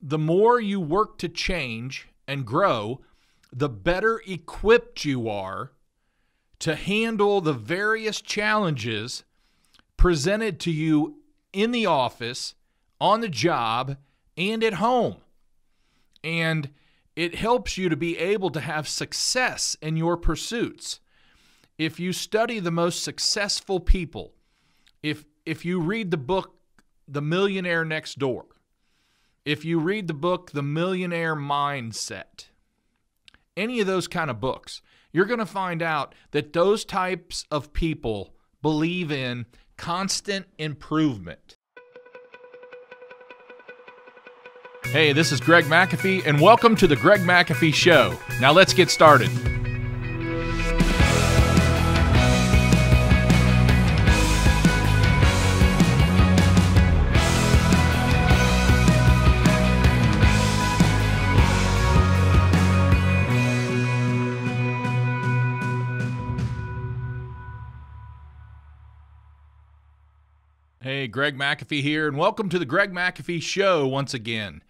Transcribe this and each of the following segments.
the more you work to change and grow, the better equipped you are to handle the various challenges presented to you in the office, on the job, and at home. And it helps you to be able to have success in your pursuits. If you study the most successful people, if if you read the book The Millionaire Next Door, if you read the book The Millionaire Mindset, any of those kind of books, you're going to find out that those types of people believe in constant improvement. Hey, this is Greg McAfee, and welcome to the Greg McAfee Show. Now let's get started. Greg McAfee here, and welcome to the Greg McAfee Show once again.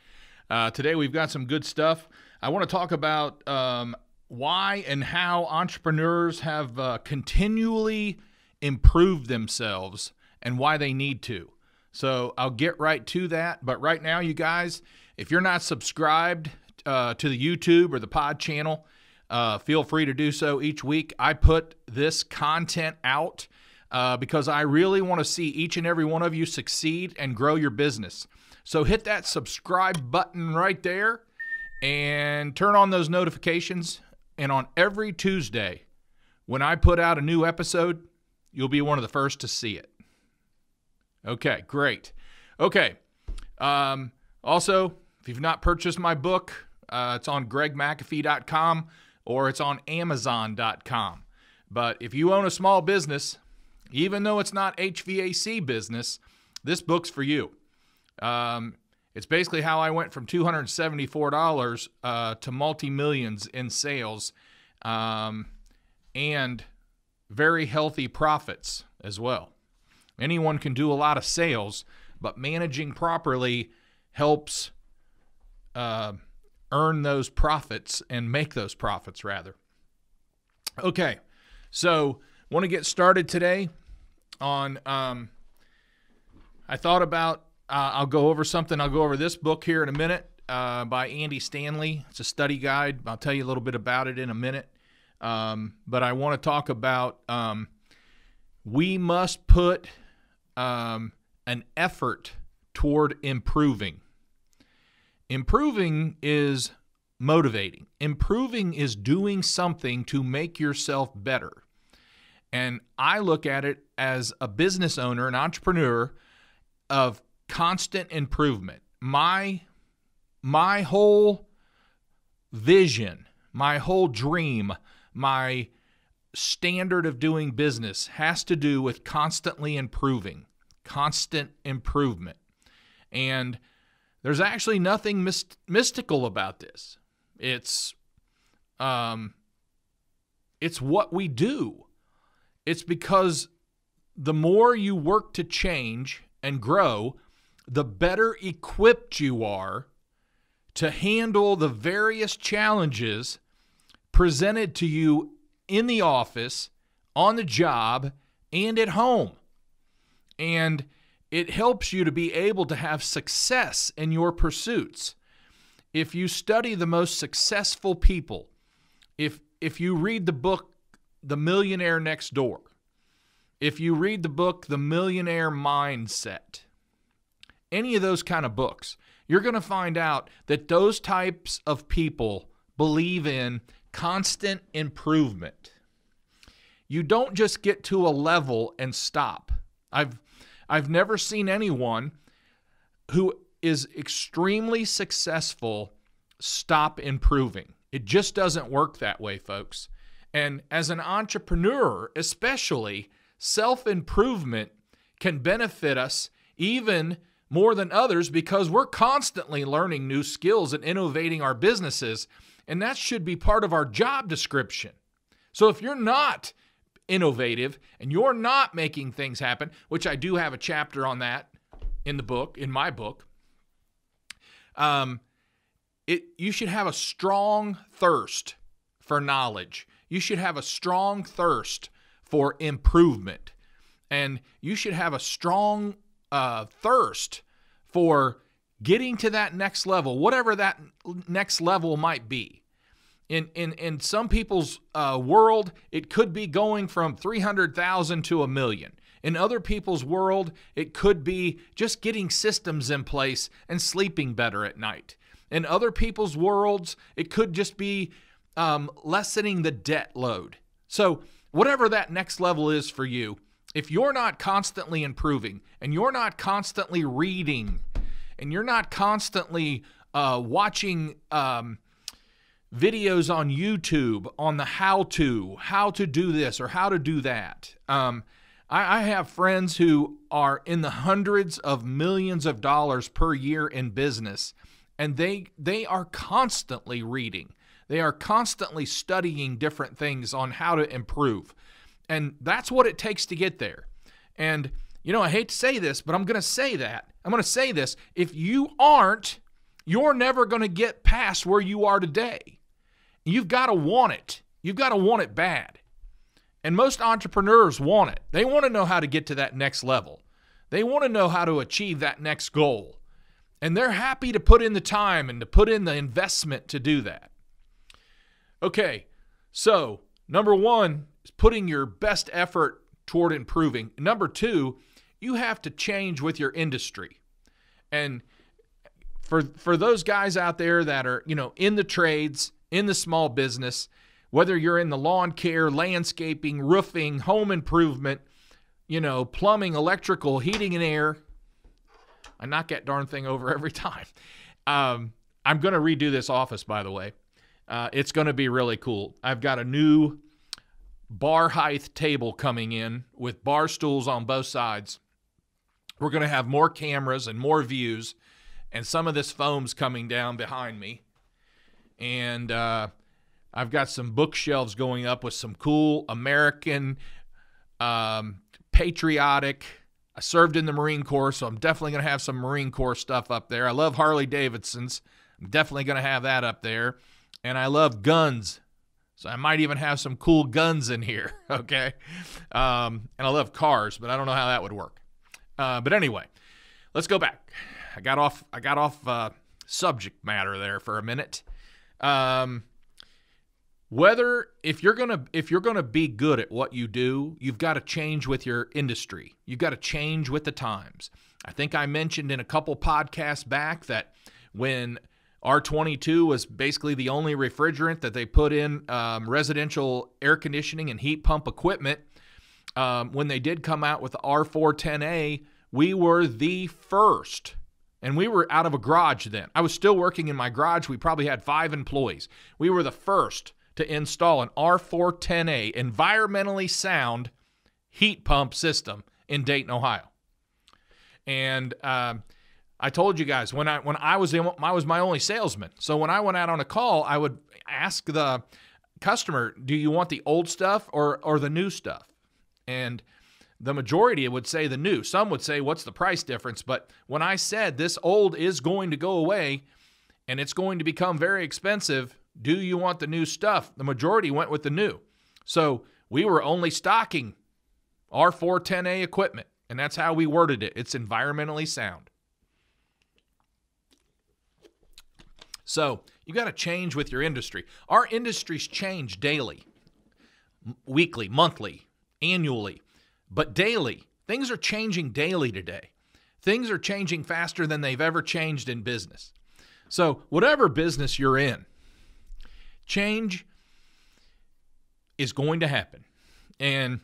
Uh, today we've got some good stuff. I want to talk about um, why and how entrepreneurs have uh, continually improved themselves and why they need to. So I'll get right to that. But right now, you guys, if you're not subscribed uh, to the YouTube or the pod channel, uh, feel free to do so each week. I put this content out uh, because I really want to see each and every one of you succeed and grow your business. So hit that subscribe button right there and turn on those notifications. And on every Tuesday, when I put out a new episode, you'll be one of the first to see it. Okay, great. Okay. Um, also, if you've not purchased my book, uh, it's on gregmcafee.com or it's on amazon.com. But if you own a small business, even though it's not HVAC business, this book's for you. Um, it's basically how I went from $274 uh, to multi millions in sales um, and very healthy profits as well. Anyone can do a lot of sales, but managing properly helps uh, earn those profits and make those profits, rather. Okay, so want to get started today on. Um, I thought about. Uh, I'll go over something. I'll go over this book here in a minute uh, by Andy Stanley. It's a study guide. I'll tell you a little bit about it in a minute. Um, but I want to talk about um, we must put um, an effort toward improving. Improving is motivating. Improving is doing something to make yourself better. And I look at it as a business owner, an entrepreneur of constant improvement. My my whole vision, my whole dream, my standard of doing business has to do with constantly improving, constant improvement. And there's actually nothing myst- mystical about this. It's um it's what we do. It's because the more you work to change and grow, the better equipped you are to handle the various challenges presented to you in the office, on the job, and at home. And it helps you to be able to have success in your pursuits. If you study the most successful people, if if you read the book the Millionaire Next Door. If you read the book The Millionaire Mindset, any of those kind of books, you're going to find out that those types of people believe in constant improvement. You don't just get to a level and stop. I've I've never seen anyone who is extremely successful stop improving. It just doesn't work that way, folks. And as an entrepreneur, especially, self improvement can benefit us even more than others because we're constantly learning new skills and innovating our businesses. And that should be part of our job description. So if you're not innovative and you're not making things happen, which I do have a chapter on that in the book, in my book, Um, it you should have a strong thirst for knowledge. You should have a strong thirst for improvement, and you should have a strong uh, thirst for getting to that next level, whatever that next level might be. In in in some people's uh, world, it could be going from three hundred thousand to a million. In other people's world, it could be just getting systems in place and sleeping better at night. In other people's worlds, it could just be um, lessening the debt load. So, whatever that next level is for you, if you're not constantly improving and you're not constantly reading and you're not constantly uh, watching um, videos on YouTube on the how to, how to do this or how to do that, um, I, I have friends who are in the hundreds of millions of dollars per year in business, and they they are constantly reading. They are constantly studying different things on how to improve. And that's what it takes to get there. And, you know, I hate to say this, but I'm going to say that. I'm going to say this. If you aren't, you're never going to get past where you are today. You've got to want it. You've got to want it bad. And most entrepreneurs want it. They want to know how to get to that next level. They want to know how to achieve that next goal. And they're happy to put in the time and to put in the investment to do that. Okay, so number one is putting your best effort toward improving. Number two, you have to change with your industry. And for for those guys out there that are, you know, in the trades, in the small business, whether you're in the lawn care, landscaping, roofing, home improvement, you know, plumbing, electrical, heating and air. I knock that darn thing over every time. Um, I'm going to redo this office, by the way. Uh, it's going to be really cool. I've got a new bar height table coming in with bar stools on both sides. We're going to have more cameras and more views, and some of this foam's coming down behind me. And uh, I've got some bookshelves going up with some cool American, um, patriotic. I served in the Marine Corps, so I'm definitely going to have some Marine Corps stuff up there. I love Harley Davidsons. I'm definitely going to have that up there. And I love guns. So I might even have some cool guns in here, okay? Um, and I love cars, but I don't know how that would work. Uh, but anyway, let's go back. I got off. I got off uh, subject matter there for a minute. Um, whether if you're gonna if you're gonna be good at what you do you've got to change with your industry you've got to change with the times i think i mentioned in a couple podcasts back that when r22 was basically the only refrigerant that they put in um, residential air conditioning and heat pump equipment um, when they did come out with the r410a we were the first and we were out of a garage then. I was still working in my garage. We probably had five employees. We were the first to install an R410A environmentally sound heat pump system in Dayton, Ohio. And um, I told you guys when I when I was in, I was my only salesman. So when I went out on a call, I would ask the customer, "Do you want the old stuff or or the new stuff?" And the majority would say the new. Some would say, "What's the price difference?" But when I said this old is going to go away and it's going to become very expensive, do you want the new stuff? The majority went with the new. So we were only stocking R410A equipment, and that's how we worded it. It's environmentally sound. So you got to change with your industry. Our industries change daily, weekly, monthly, annually, but daily. Things are changing daily today. Things are changing faster than they've ever changed in business. So, whatever business you're in, change is going to happen. And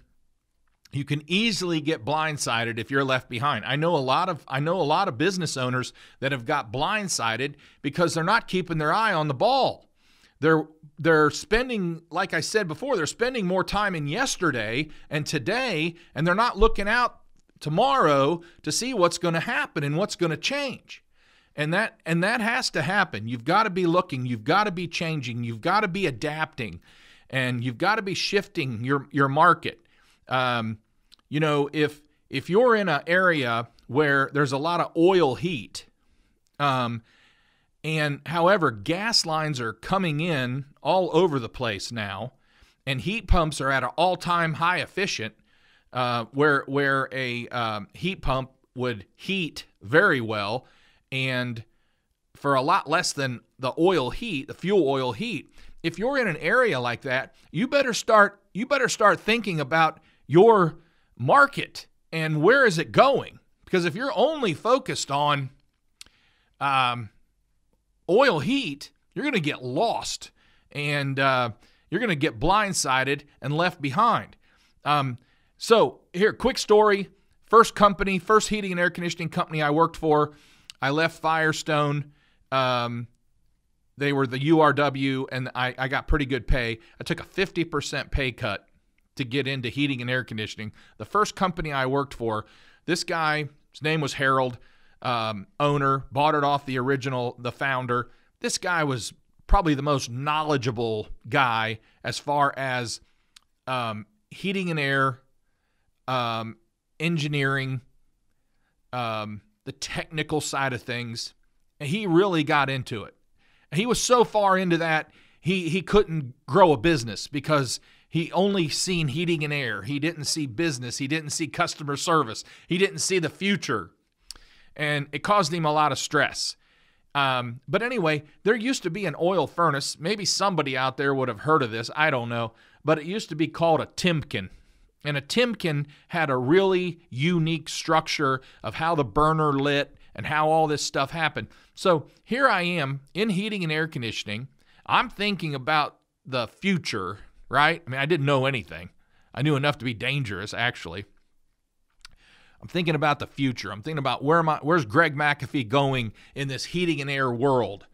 you can easily get blindsided if you're left behind. I know a lot of I know a lot of business owners that have got blindsided because they're not keeping their eye on the ball. They're they're spending like I said before, they're spending more time in yesterday and today and they're not looking out tomorrow to see what's going to happen and what's going to change and that and that has to happen you've got to be looking you've got to be changing you've got to be adapting and you've got to be shifting your your market um, you know if if you're in an area where there's a lot of oil heat um, And however, gas lines are coming in all over the place now, and heat pumps are at an all-time high efficient, uh, where where a um, heat pump would heat very well, and for a lot less than the oil heat, the fuel oil heat. If you're in an area like that, you better start you better start thinking about your market and where is it going? Because if you're only focused on um, oil heat, you're going to get lost and uh, you're going to get blindsided and left behind. Um, so, here, quick story. First company, first heating and air conditioning company I worked for, I left Firestone. Um, they were the URW, and I, I got pretty good pay. I took a 50% pay cut to get into heating and air conditioning. The first company I worked for, this guy, his name was Harold, um, owner, bought it off the original, the founder. This guy was probably the most knowledgeable guy as far as um, heating and air, um, engineering, um, the technical side of things. And he really got into it. He was so far into that, he, he couldn't grow a business because he only seen heating and air. He didn't see business. He didn't see customer service. He didn't see the future. And it caused him a lot of stress. Um, but anyway, there used to be an oil furnace. Maybe somebody out there would have heard of this. I don't know. But it used to be called a Timken. And a Timken had a really unique structure of how the burner lit and how all this stuff happened. So here I am in heating and air conditioning. I'm thinking about the future right? I mean, I didn't know anything. I knew enough to be dangerous, actually. I'm thinking about the future. I'm thinking about where am I, where's Greg McAfee going in this heating and air world?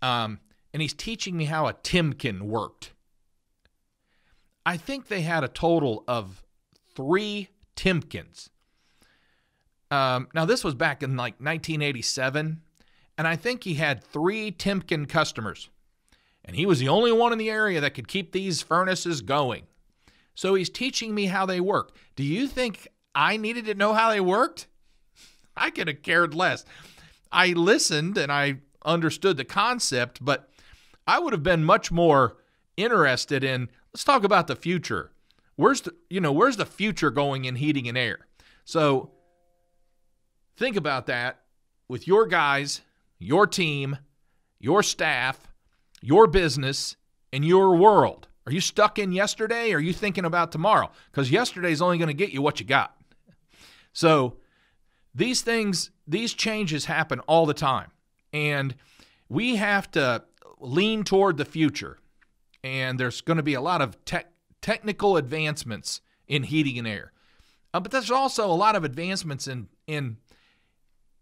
Um, and he's teaching me how a Timken worked. I think they had a total of three Timkens. Um, now, this was back in like 1987, and I think he had three Timken customers and he was the only one in the area that could keep these furnaces going. So he's teaching me how they work. Do you think I needed to know how they worked? I could have cared less. I listened and I understood the concept, but I would have been much more interested in let's talk about the future. Where's the you know, where's the future going in heating and air? So think about that with your guys, your team, your staff, your business, and your world. Are you stuck in yesterday or are you thinking about tomorrow? Because yesterday is only going to get you what you got. So these things, these changes happen all the time. And we have to lean toward the future. And there's going to be a lot of tech, technical advancements in heating and air. Uh, but there's also a lot of advancements in, in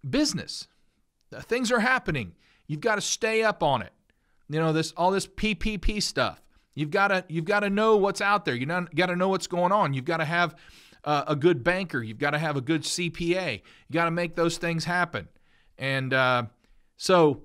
business. Uh, things are happening. You've got to stay up on it you know this all this PPP stuff. You've got to you've got to know what's out there. You got to know what's going on. You've got to have uh, a good banker. You've got to have a good CPA. You got to make those things happen. And uh, so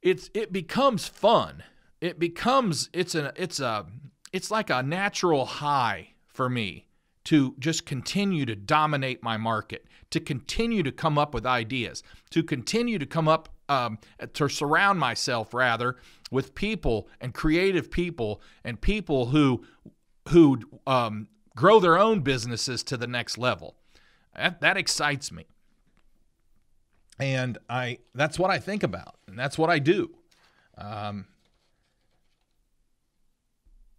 it's it becomes fun. It becomes it's a it's a it's like a natural high for me to just continue to dominate my market, to continue to come up with ideas, to continue to come up um, to surround myself rather with people and creative people and people who who um, grow their own businesses to the next level. That, that excites me, and I that's what I think about, and that's what I do. Um,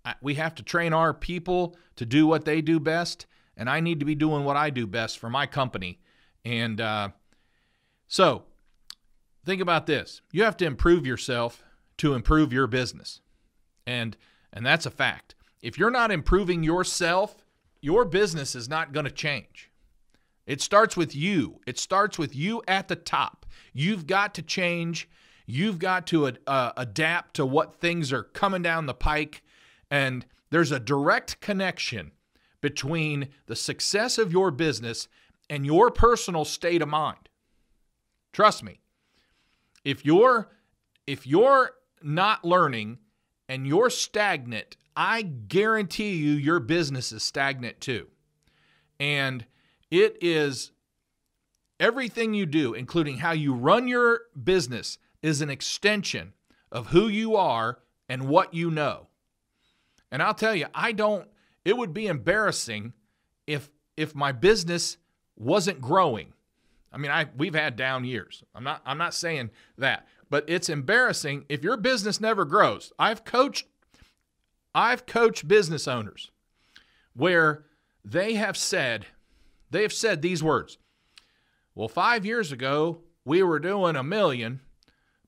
I, we have to train our people to do what they do best, and I need to be doing what I do best for my company. And uh, so think about this. You have to improve yourself to improve your business. And and that's a fact. If you're not improving yourself your business is not going to change. It starts with you. It starts with you at the top. You've got to change. You've got to uh, adapt to what things are coming down the pike. And there's a direct connection between the success of your business and your personal state of mind. Trust me if you're if you're not learning and you're stagnant, I guarantee you your business is stagnant too. And it is everything you do, including how you run your business, is an extension of who you are and what you know. And I'll tell you, I don't it would be embarrassing if if my business wasn't growing. I mean, I we've had down years. I'm not I'm not saying that, but it's embarrassing if your business never grows. I've coached I've coached business owners where they have said they have said these words. Well, 5 years ago, we were doing a million,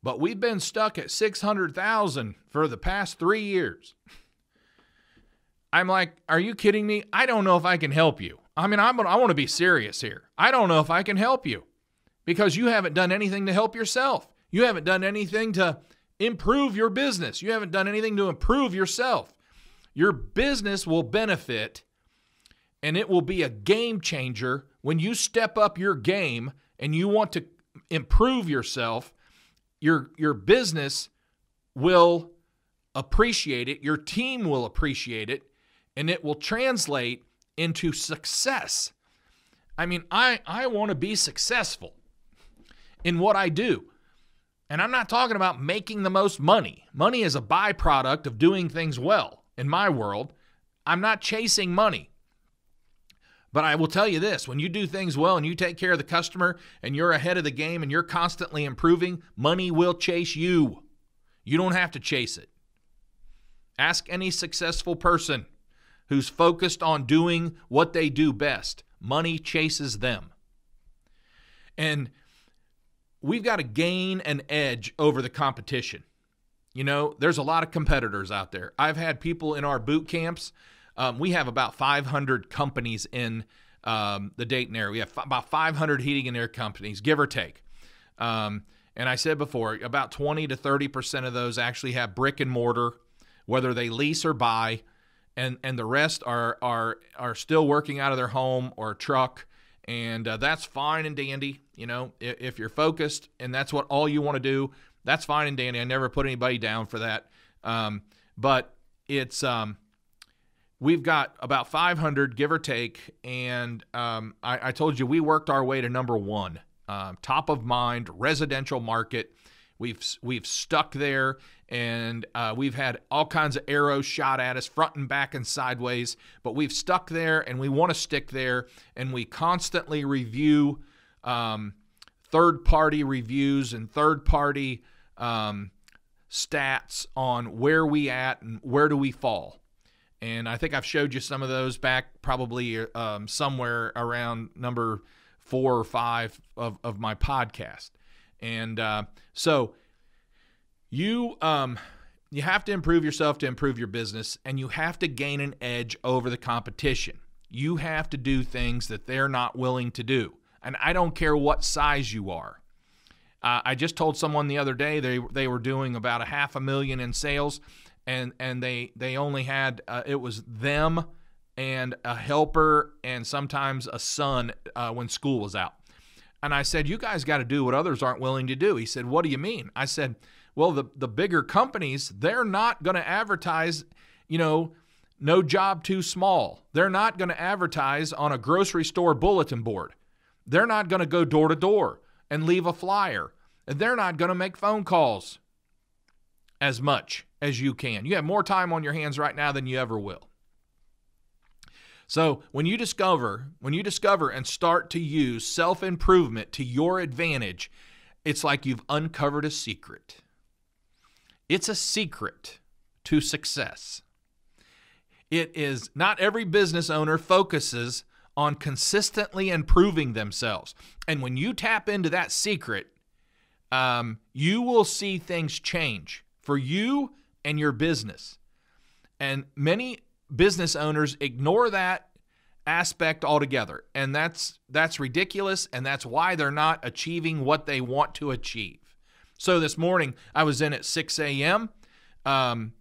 but we've been stuck at 600,000 for the past 3 years. I'm like, are you kidding me? I don't know if I can help you. I mean, I'm, I want to be serious here. I don't know if I can help you because you haven't done anything to help yourself. You haven't done anything to improve your business. You haven't done anything to improve yourself. Your business will benefit and it will be a game changer when you step up your game and you want to improve yourself. Your, your business will appreciate it, your team will appreciate it, and it will translate into success. I mean, I, I want to be successful in what I do. And I'm not talking about making the most money. Money is a byproduct of doing things well in my world. I'm not chasing money. But I will tell you this when you do things well and you take care of the customer and you're ahead of the game and you're constantly improving, money will chase you. You don't have to chase it. Ask any successful person who's focused on doing what they do best. Money chases them. And we've got to gain an edge over the competition. You know, there's a lot of competitors out there. I've had people in our boot camps. Um, we have about 500 companies in um, the Dayton area. We have f- about 500 heating and air companies, give or take. Um, and I said before, about 20 to 30 percent of those actually have brick and mortar, whether they lease or buy and and the rest are are are still working out of their home or truck. And uh, that's fine and dandy you know if, if, you're focused and that's what all you want to do that's fine and dandy. I never put anybody down for that. Um, but it's um, we've got about 500 give or take and um, I, I, told you we worked our way to number one um, top of mind residential market we've we've stuck there and uh, we've had all kinds of arrows shot at us front and back and sideways but we've stuck there and we want to stick there and we constantly review um, third party reviews and third party um, stats on where we at and where do we fall. And i think i've showed you some of those back probably um, somewhere around number four or five of, of my podcast and uh, so you um you have to improve yourself to improve your business and you have to gain an edge over the competition. You have to do things that they're not willing to do. And I don't care what size you are. Uh, I just told someone the other day they they were doing about a half a million in sales, and and they they only had uh, it was them and a helper and sometimes a son uh, when school was out. And I said, you guys got to do what others aren't willing to do. He said, what do you mean? I said, well, the, the bigger companies, they're not going to advertise, you know, no job too small. They're not going to advertise on a grocery store bulletin board. They're not going to go door to door and leave a flyer. And they're not going to make phone calls as much as you can. You have more time on your hands right now than you ever will. So, when you discover, when you discover and start to use self-improvement to your advantage, it's like you've uncovered a secret. It's a secret to success. It is not every business owner focuses on consistently improving themselves. And when you tap into that secret, um, you will see things change for you and your business. And many business owners ignore that aspect altogether. And that's that's ridiculous and that's why they're not achieving what they want to achieve. So this morning I was in at 6 a.m. Um,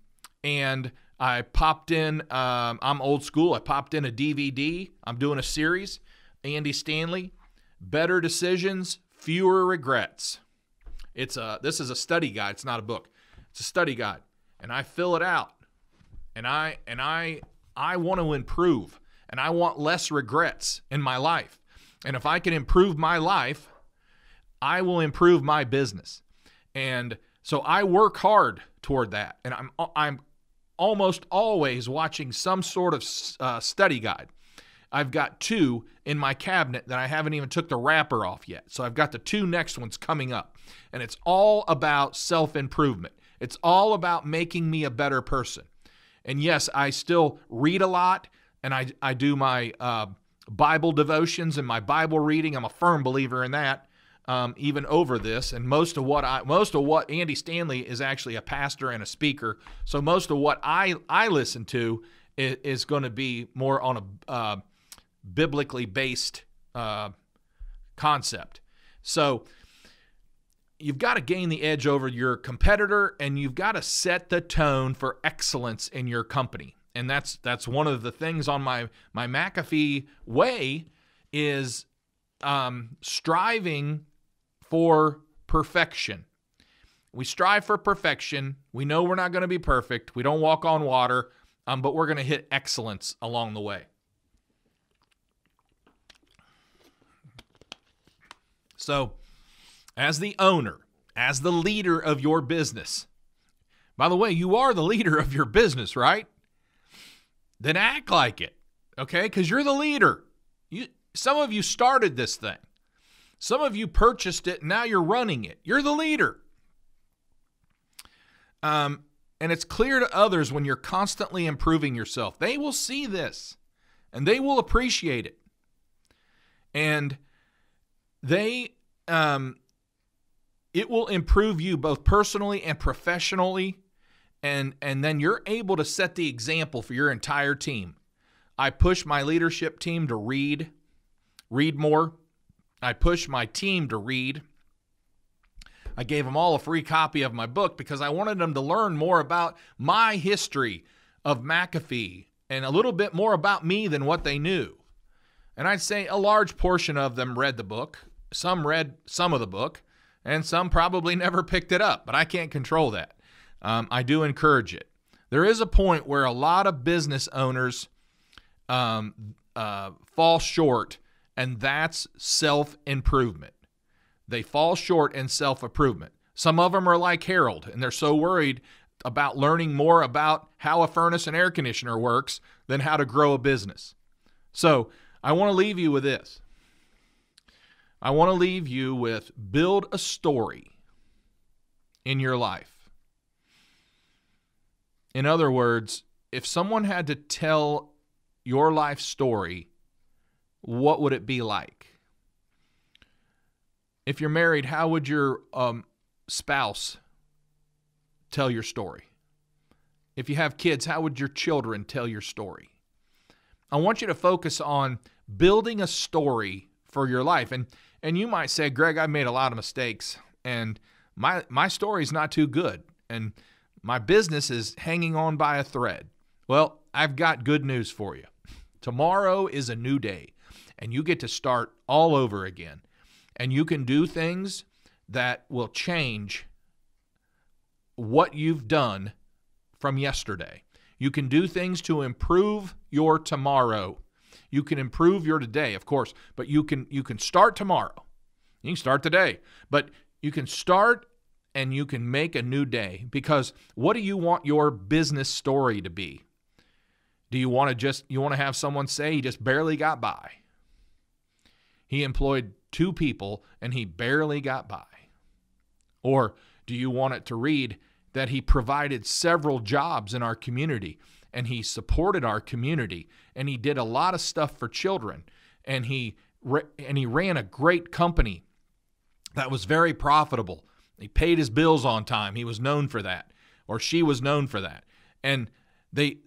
and I popped in. Um, I'm old school. I popped in a DVD. I'm doing a series. Andy Stanley, Better Decisions, Fewer Regrets. It's a this is a study guide. It's not a book. It's a study guide, and I fill it out. And I and I I want to improve, and I want less regrets in my life. And if I can improve my life, I will improve my business. And so I work hard toward that. And I'm, I'm almost always watching some sort of uh, study guide. I've got two in my cabinet that I haven't even took the wrapper off yet. So I've got the two next ones coming up. And it's all about self-improvement. It's all about making me a better person. And yes, I still read a lot and I, I do my uh, Bible devotions and my Bible reading. I'm a firm believer in that. Um, even over this, and most of what I most of what Andy Stanley is actually a pastor and a speaker. So most of what I I listen to is, is going to be more on a uh, biblically based uh, concept. So you've got to gain the edge over your competitor, and you've got to set the tone for excellence in your company and that's that's one of the things on my my McAfee way is um, striving for perfection. We strive for perfection. We know we're not going to be perfect. We don't walk on water, um, but we're going to hit excellence along the way. So, as the owner, as the leader of your business, by the way, you are the leader of your business, right? then act like it, okay? Because you're the leader. You, some of you started this thing. Some of you purchased it, and now you're running it. You're the leader. Um, and it's clear to others when you're constantly improving yourself. They will see this and they will appreciate it. And they, um, it will improve you both personally and professionally and and then you're able to set the example for your entire team. I push my leadership team to read, read more. I push my team to read. I gave them all a free copy of my book because I wanted them to learn more about my history of McAfee and a little bit more about me than what they knew. And I'd say a large portion of them read the book. Some read some of the book, and some probably never picked it up, but I can't control that um, I do encourage it. There is a point where a lot of business owners um, uh, fall short, and that's self improvement. They fall short in self improvement. Some of them are like Harold, and they're so worried about learning more about how a furnace and air conditioner works than how to grow a business. So I want to leave you with this. I want to leave you with build a story in your life. In other words, if someone had to tell your life story, what would it be like? If you're married, how would your um, spouse tell your story? If you have kids, how would your children tell your story? I want you to focus on building a story for your life. And and you might say, Greg, I've made a lot of mistakes and my my story's not too good. And my business is hanging on by a thread. Well, I've got good news for you. Tomorrow is a new day, and you get to start all over again. And you can do things that will change what you've done from yesterday. You can do things to improve your tomorrow. You can improve your today, of course, but you can you can start tomorrow. You can start today, but you can start and you can make a new day. Because what do you want your business story to be? Do you want to just you want to have someone say he just barely got by? He employed two people and he barely got by. Or do you want it to read that he provided several jobs in our community and he supported our community and he did a lot of stuff for children and he and he ran a great company that was very profitable he paid his bills on time. He was known for that, or she was known for that. And they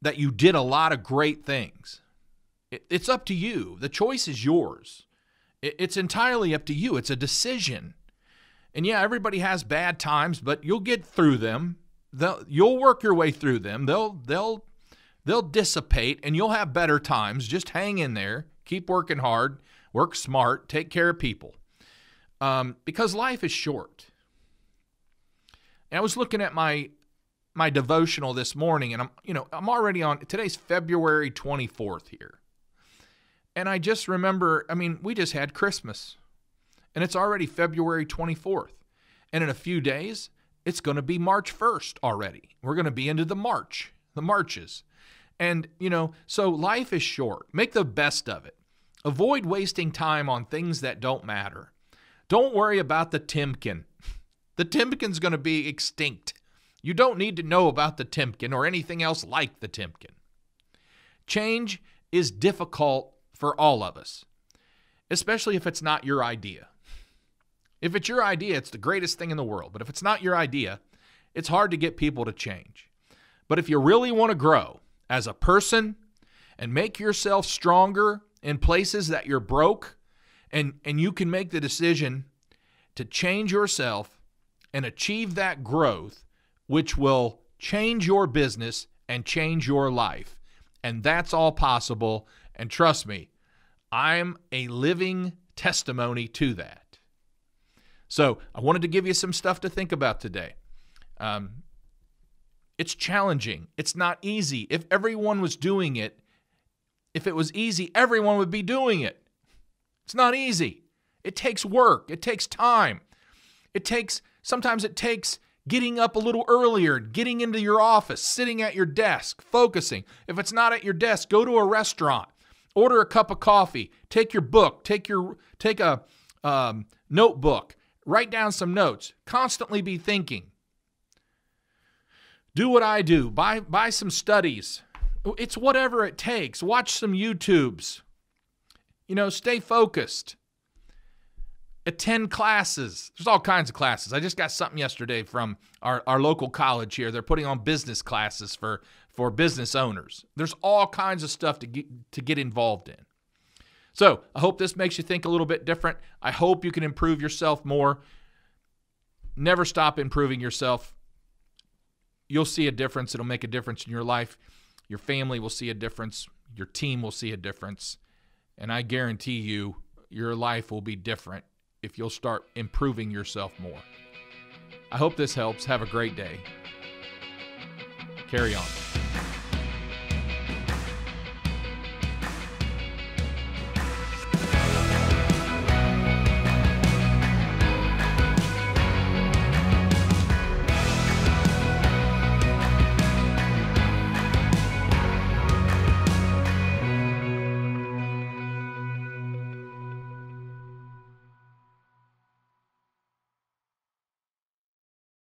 that you did a lot of great things. It, it's up to you. The choice is yours. It, it's entirely up to you. It's a decision. And yeah, everybody has bad times, but you'll get through them. They'll, you'll work your way through them. They'll they'll they'll dissipate, and you'll have better times. Just hang in there. Keep working hard. Work smart. Take care of people um, because life is short. And I was looking at my my devotional this morning, and I'm you know I'm already on today's February 24th here, and I just remember I mean we just had Christmas, and it's already February 24th, And in a few days, it's going to be March 1st already. We're going to be into the March, the marches. And, you know, so life is short. Make the best of it. Avoid wasting time on things that don't matter. Don't worry about the Timken. The Timken's going to be extinct. You don't need to know about the Timken or anything else like the Timken. Change is difficult for all of us, especially if it's not your idea. If it's your idea, it's the greatest thing in the world. But if it's not your idea, it's hard to get people to change. But if you really want to grow as a person and make yourself stronger in places that you're broke, and, and you can make the decision to change yourself and achieve that growth, which will change your business and change your life. And that's all possible. And trust me, I'm a living testimony to that. So I wanted to give you some stuff to think about today. Um, it's challenging. It's not easy. If everyone was doing it, if it was easy, everyone would be doing it. It's not easy. It takes work, it takes time. It takes sometimes it takes getting up a little earlier, getting into your office, sitting at your desk, focusing. If it's not at your desk, go to a restaurant, order a cup of coffee, take your book, take your take a um, notebook, write down some notes. Constantly be thinking. Do what I do. Buy buy some studies. It's whatever it takes. Watch some YouTubes. You know, stay focused attend classes. There's all kinds of classes. I just got something yesterday from our, our local college here. They're putting on business classes for, for business owners. There's all kinds of stuff to get, to get involved in. So I hope this makes you think a little bit different. I hope you can improve yourself more. Never stop improving yourself. You'll see a difference. It'll make a difference in your life. Your family will see a difference. Your team will see a difference. And I guarantee you, your life will be different if you'll start improving yourself more. I hope this helps. Have a great day. Carry on.